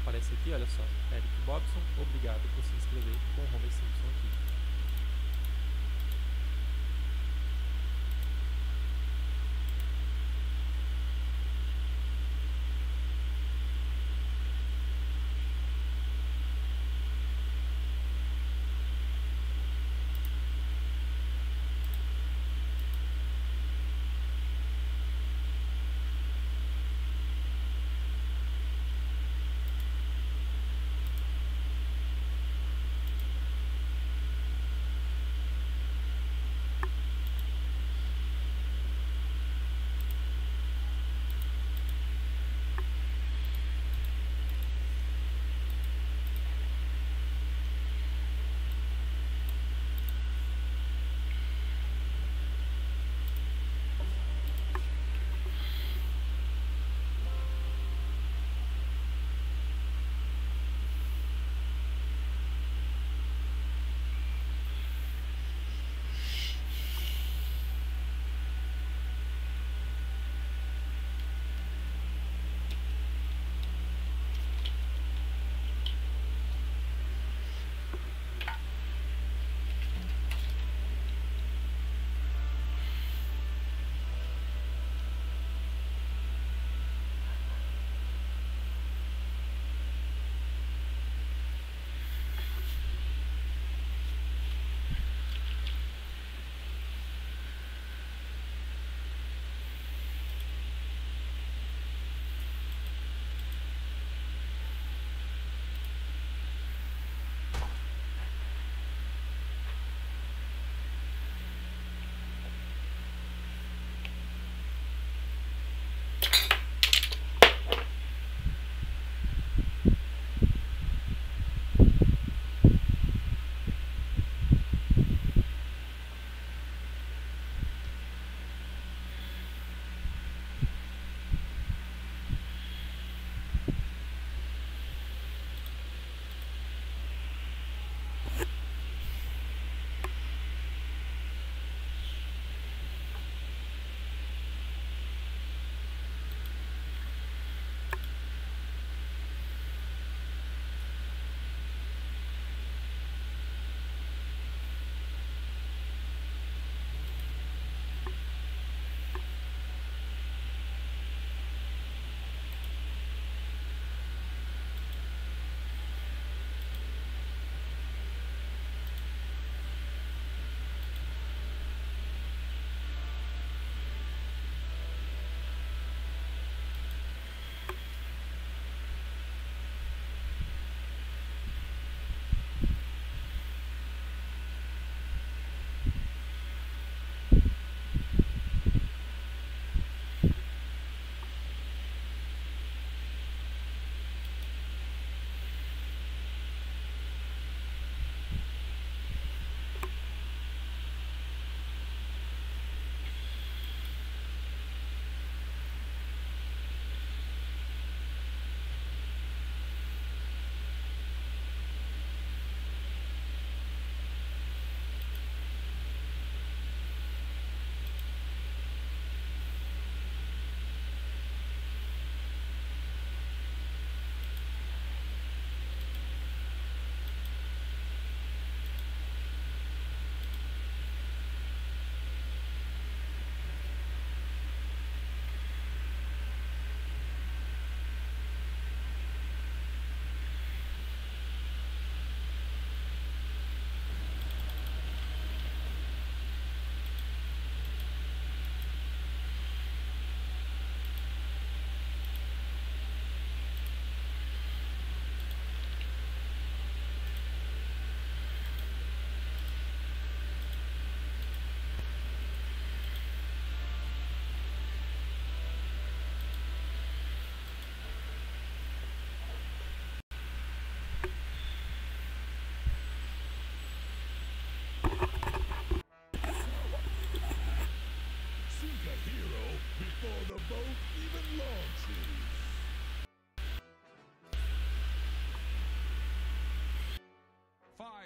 aparece aqui, olha só. Eric Bobson, obrigado por se inscrever com o Homer Simpson aqui.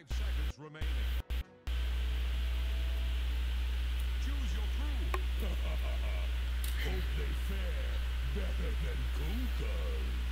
Five seconds remaining. Choose your crew. Hope they fare better than Kukas.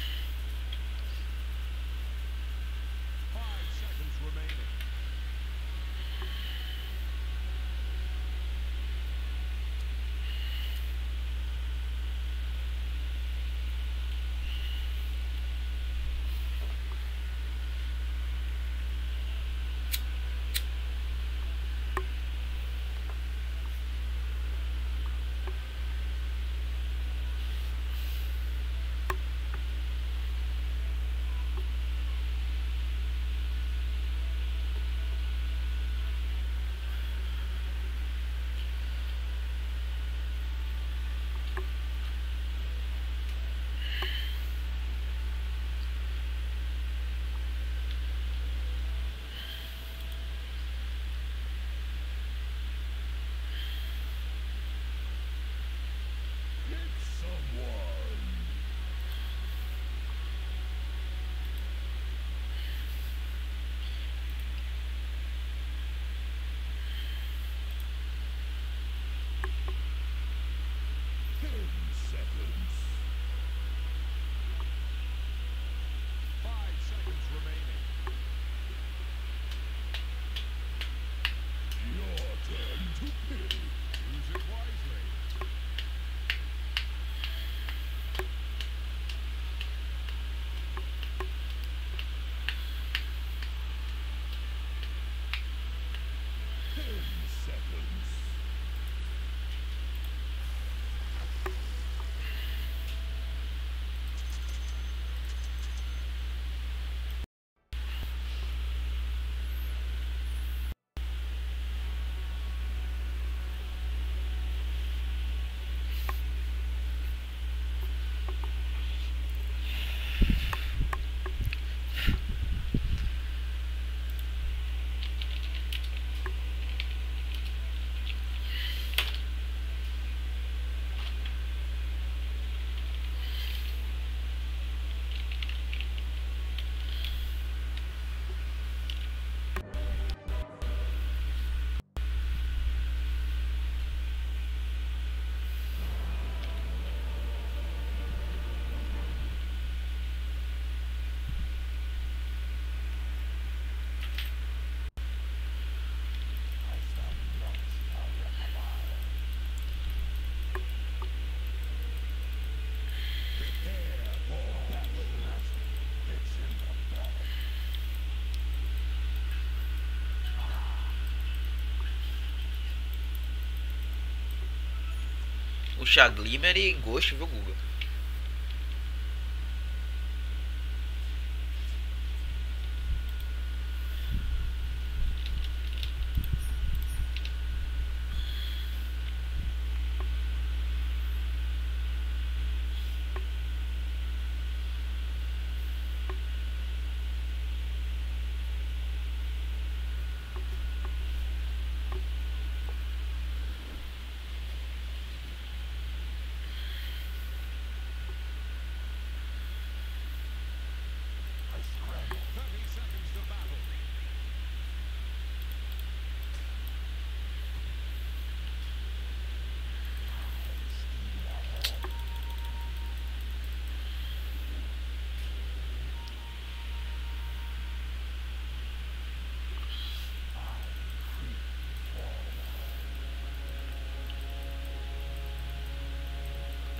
Chaglimmer e Ghost, viu, Google?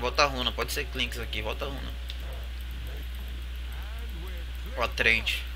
Volta runa, pode ser Clinks aqui, volta runa. Ó, Trent.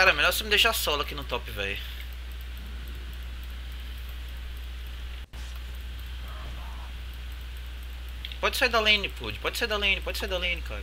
Cara, melhor você me deixar solo aqui no top, velho. Pode sair da lane, Pud. Pode sair da lane, pode sair da lane, cara.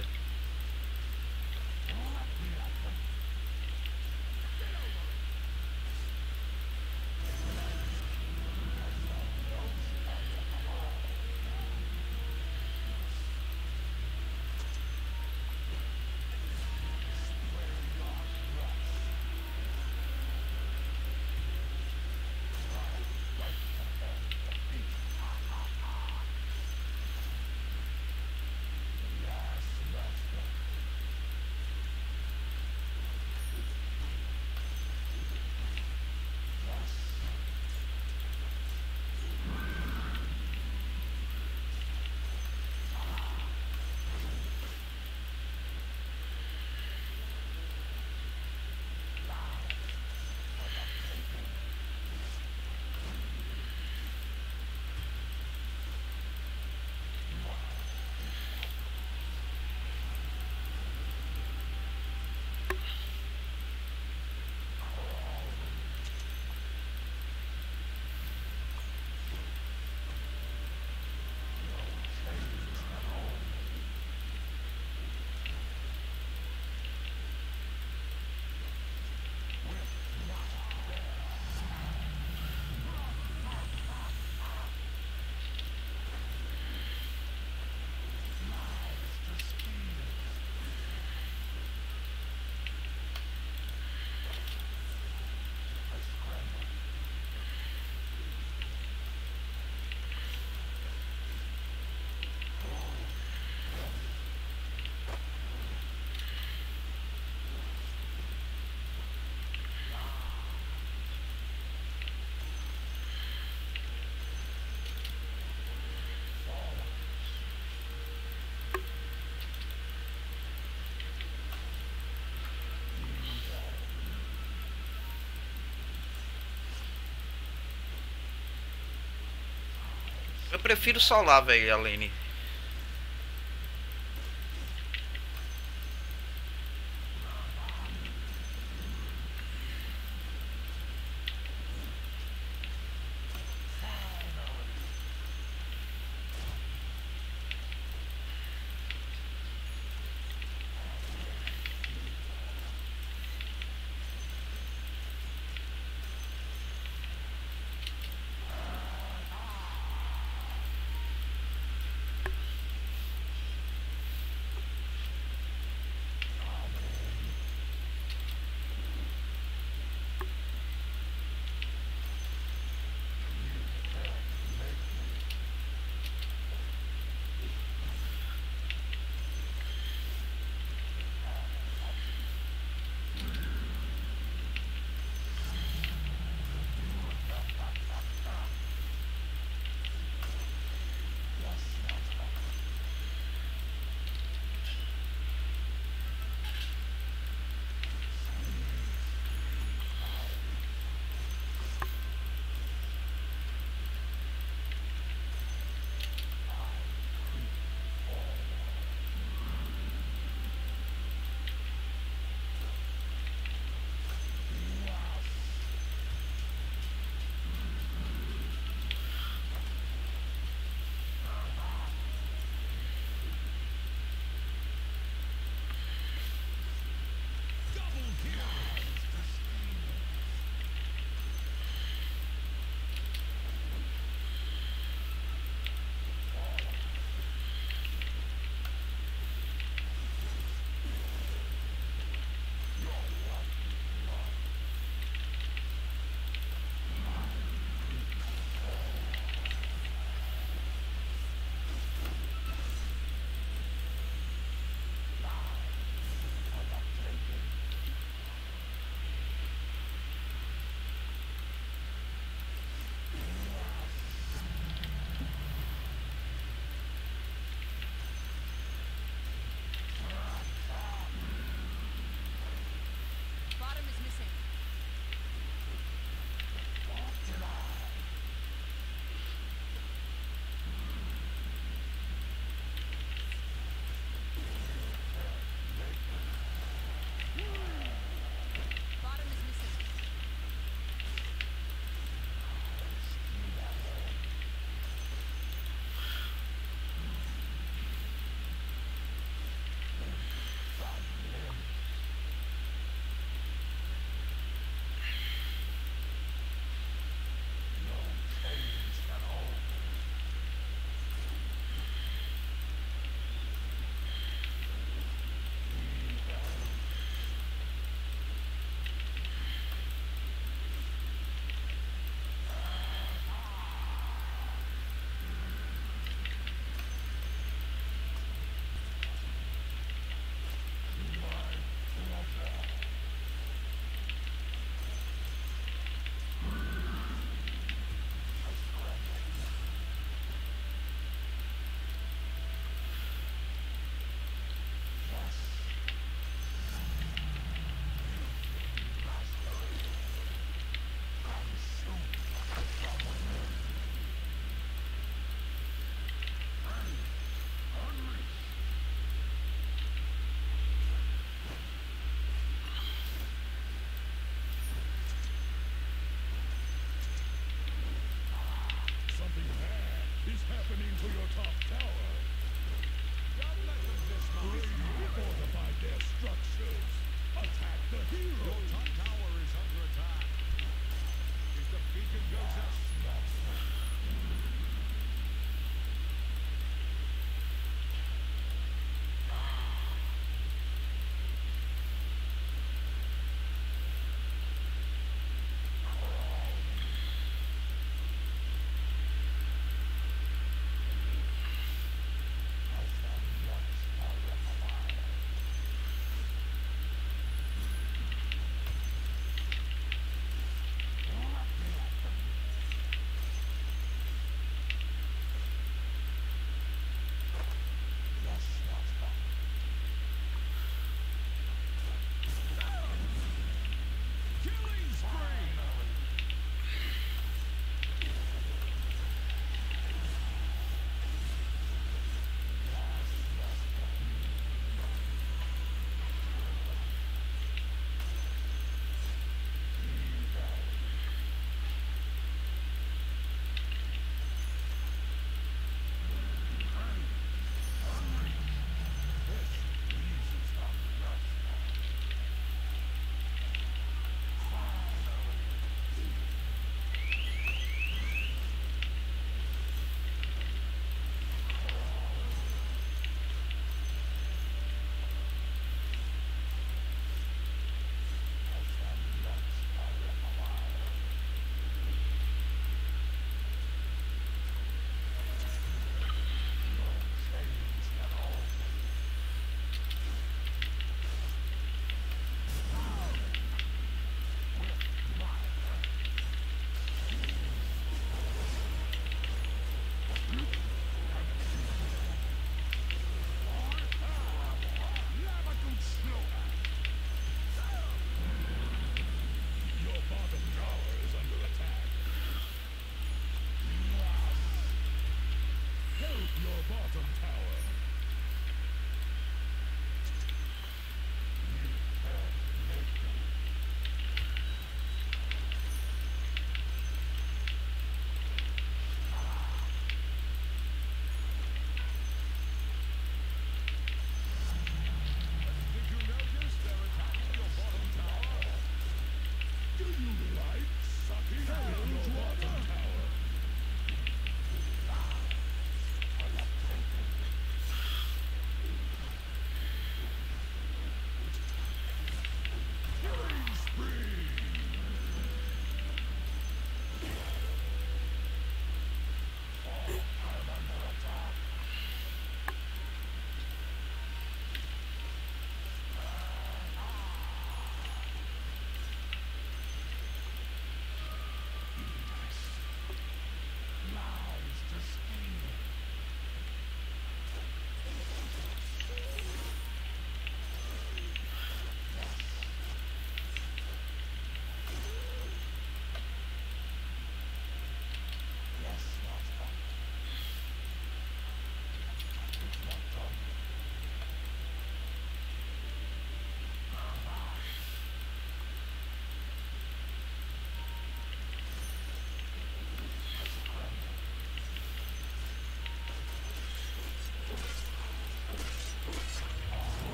Eu prefiro solar, velho, a.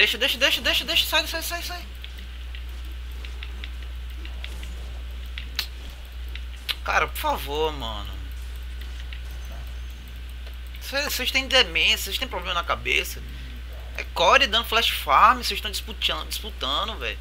Deixa, deixa, deixa, deixa, deixa. Sai, sai, sai, sai. Cara, por favor, mano. Vocês têm demência, vocês têm problema na cabeça. É core dando flash farm, vocês estão disputando, disputando, velho.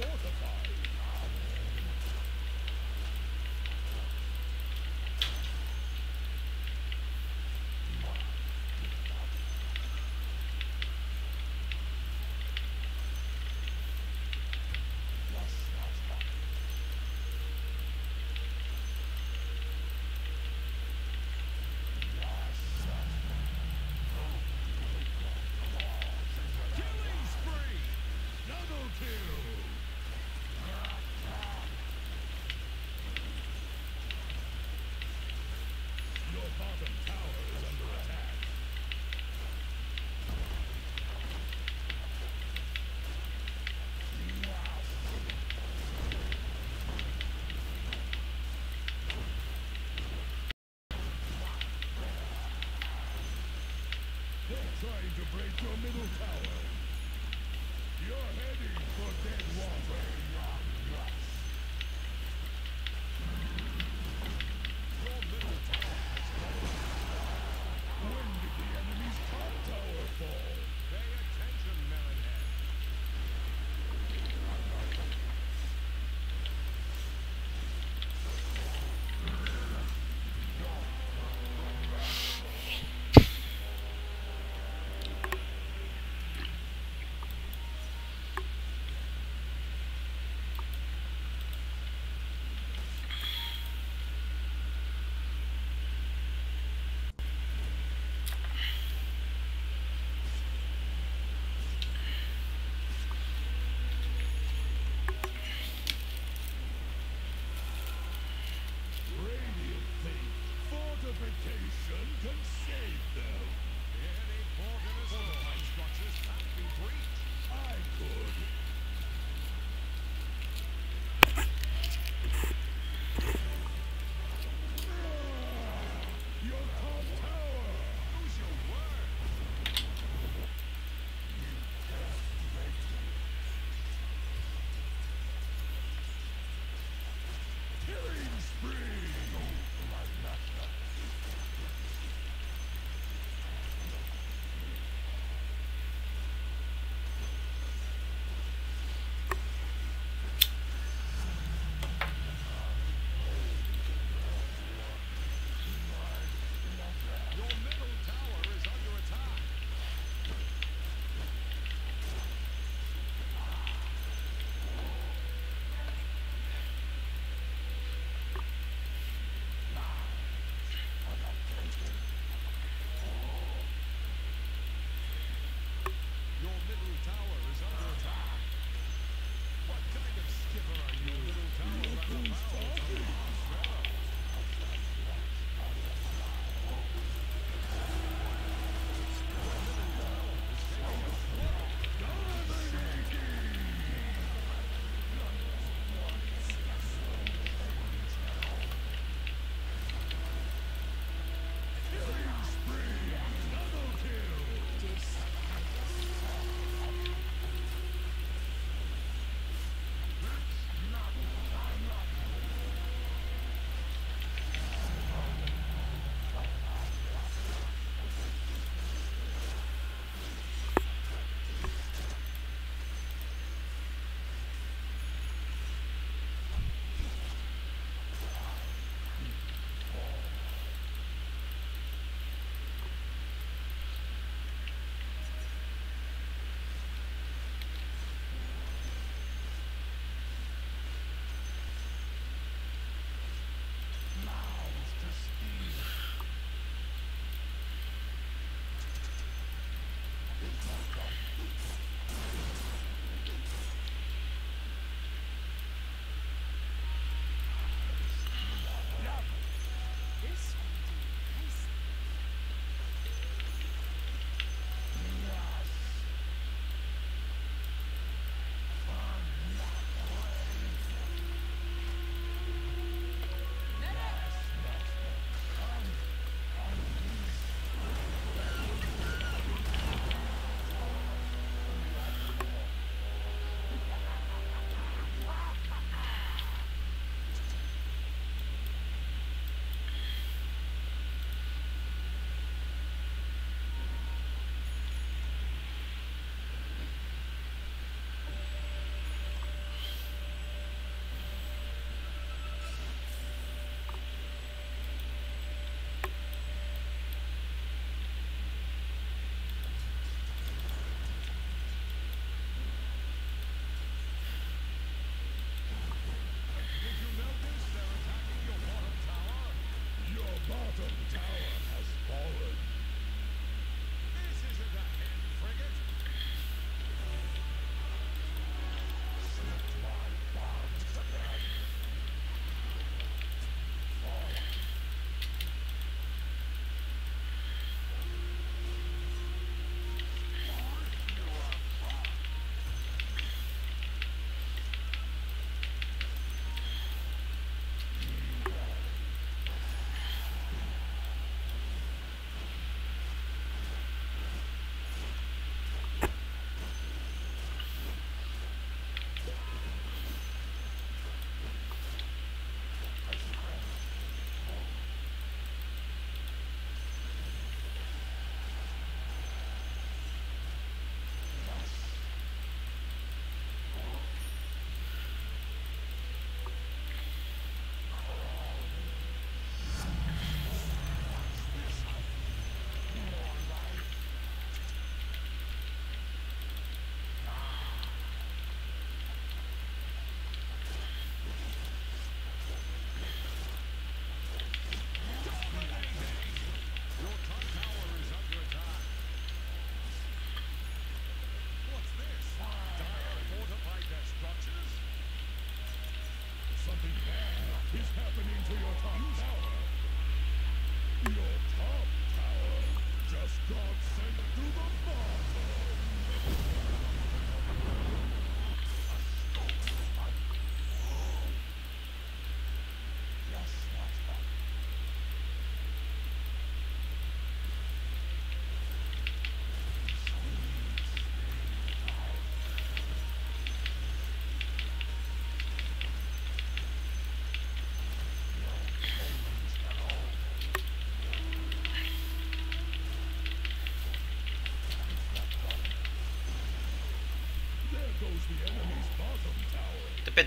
Cool. Trying to break your middle tower. You're heading for dead water.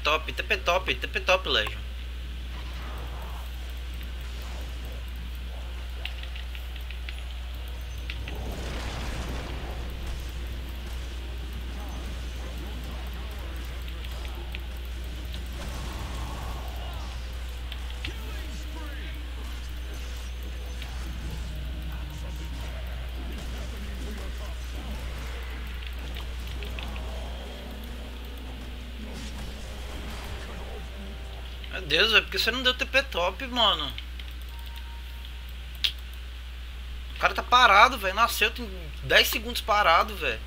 Tower. TP top, TP Deus, velho, por que você não deu TP top, mano? O cara tá parado, velho. Nasceu, tem 10 segundos parado, velho.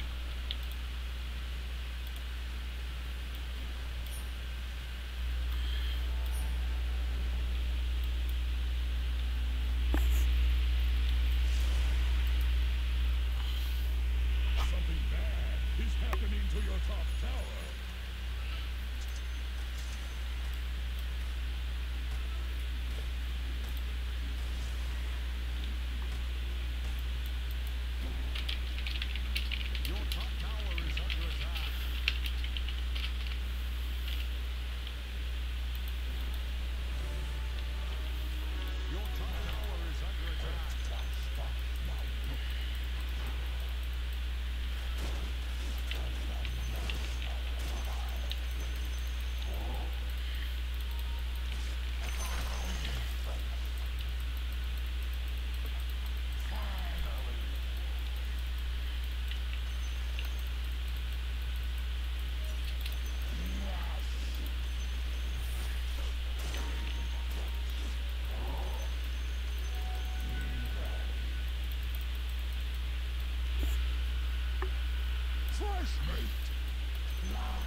classmate.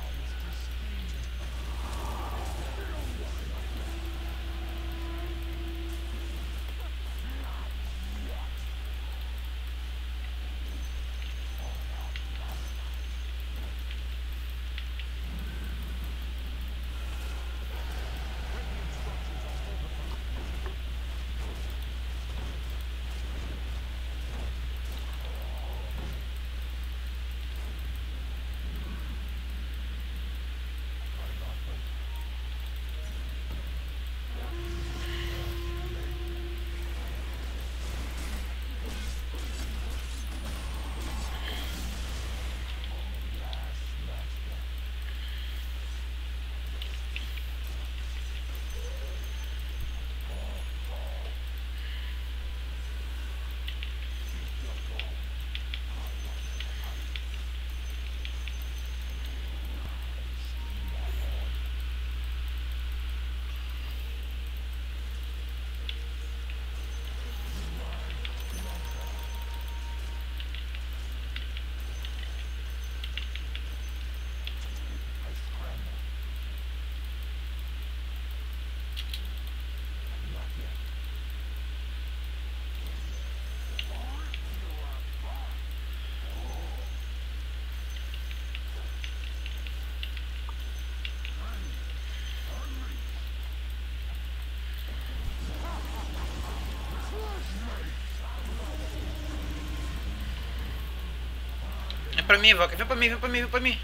Pra mim, Valkyrie. Vem pra mim, vem pra mim, vem pra mim.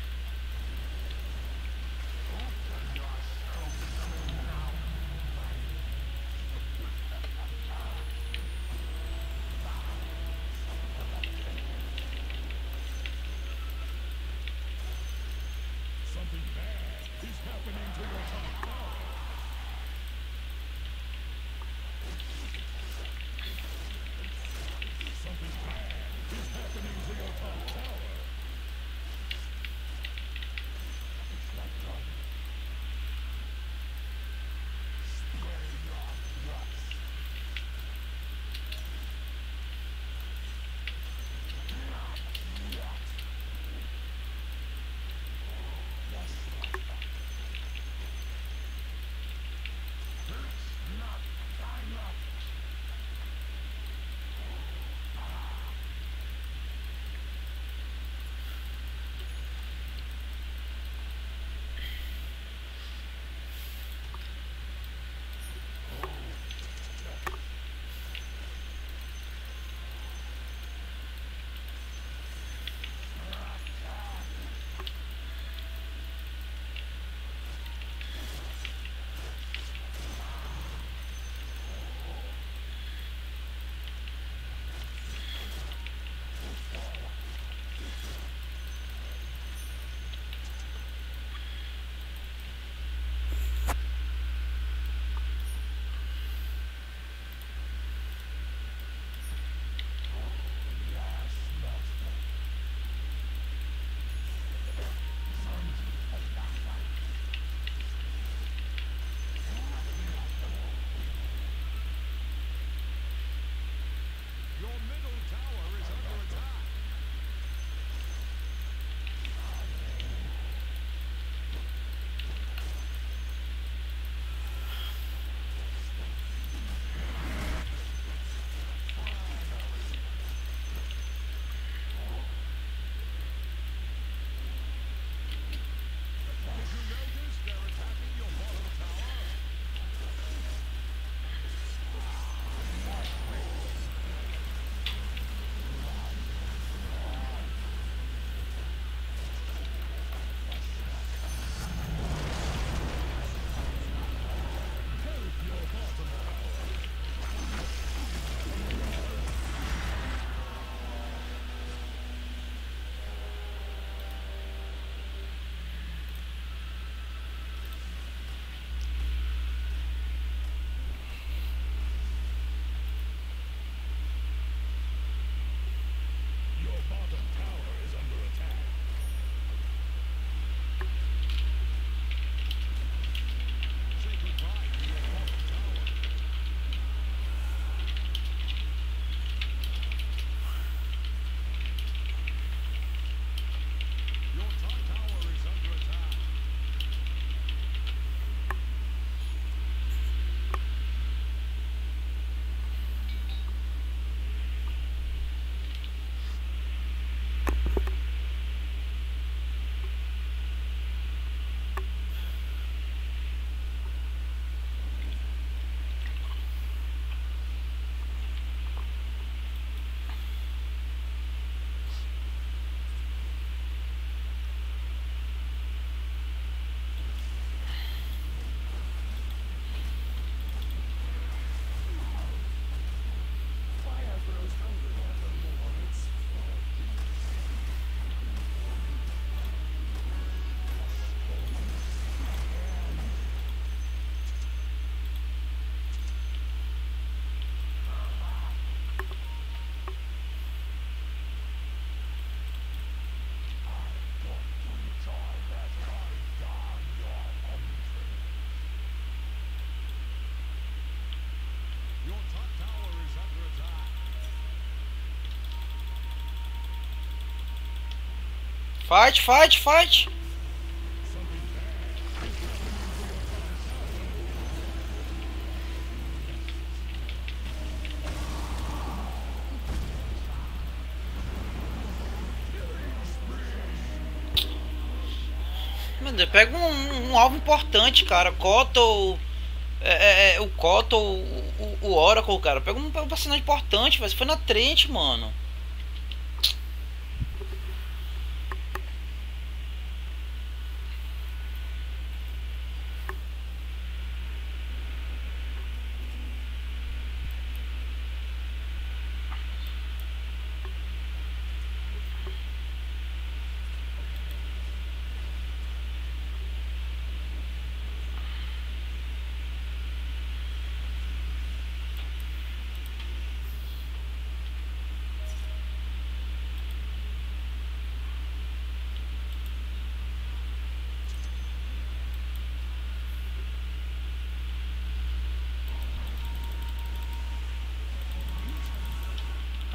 Fight, fight, fight. Pega um, um alvo importante, cara. Cottle. É, é, é, o Cottle, o, o, Oracle, cara. Pega um, personagem importante, mas foi na Trent, mano.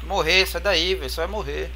Vai morrer, sai daí, velho. Você vai morrer.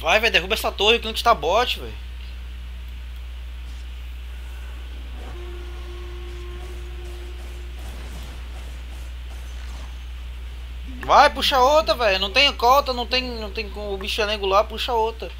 Vai, velho. Derruba essa torre. O cliente tá bot, velho. Vai, puxa outra, velho. Não tem cota, não tem, não tem o bichelengo lá, puxa outra.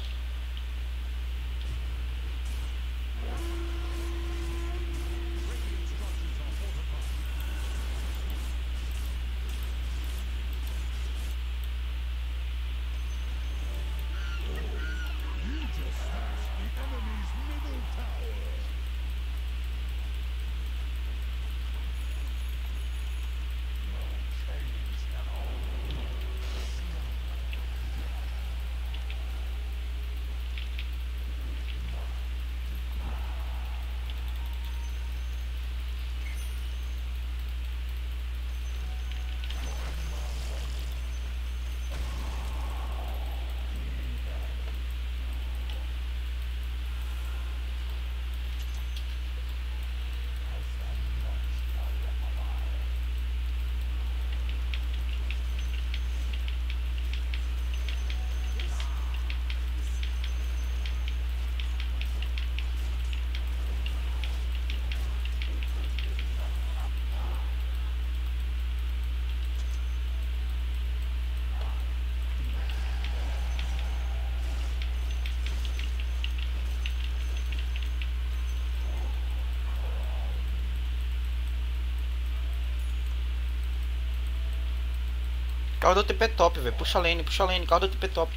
Do TP top, velho. Puxa lane, puxa lane. Do TP top.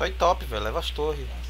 Só ir top, velho. Leva as torres.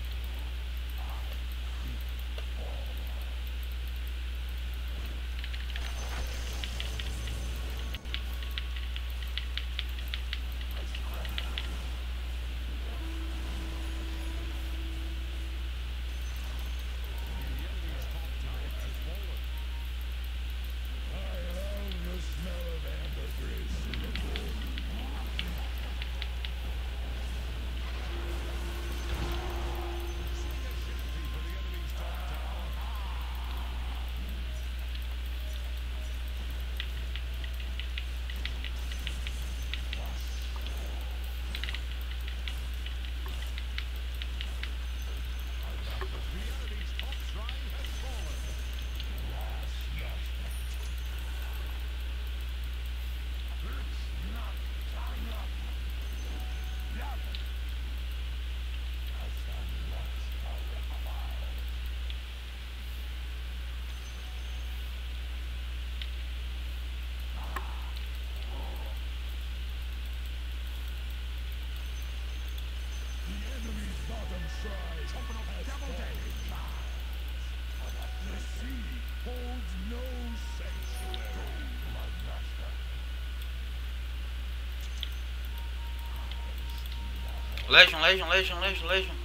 Legion, Legion, Legion, Legion, Legion.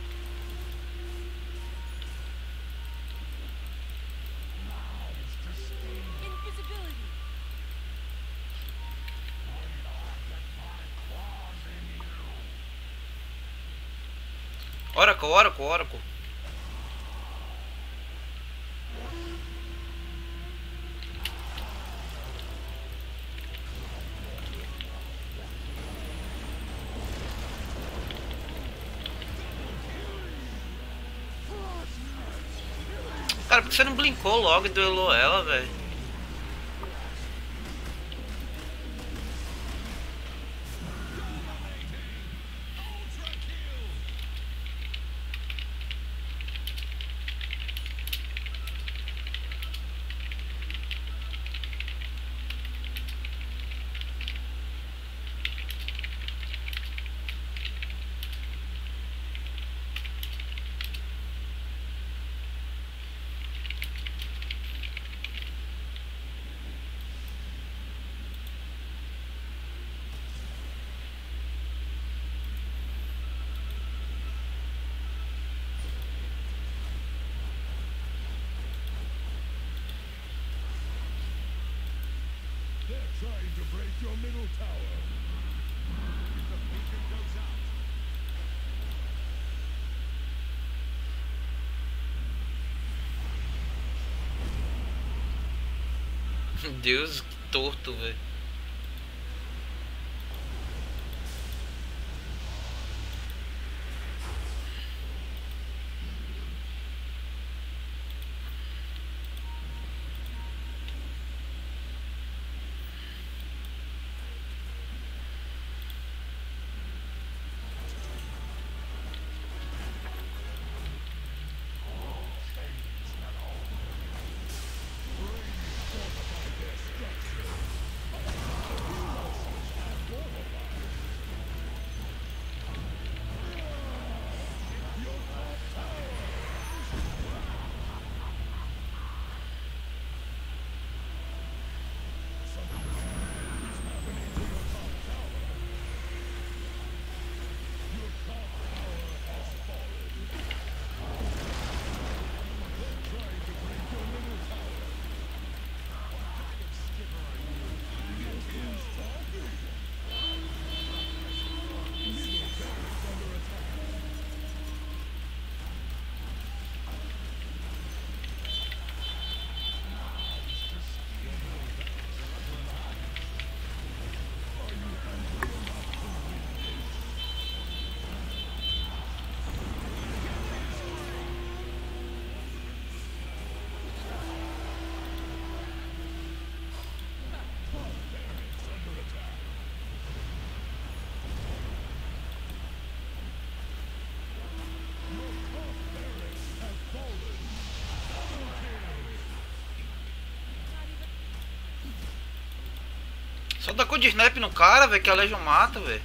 Oracle, Oracle, você não blinkou logo e duelou ela, velho? Deus, que torto, velho. Só dá cor de snap no cara, velho, que a Legion mata, velho.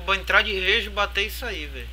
Vou entrar de rejo e bater isso aí, velho.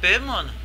TP, mano.